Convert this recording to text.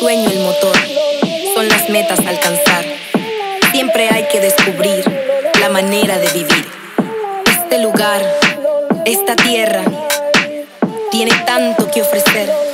sueño el motor, son las metas a alcanzar. Siempre hay que descubrir la manera de vivir. Este lugar, esta tierra, tiene tanto que ofrecer.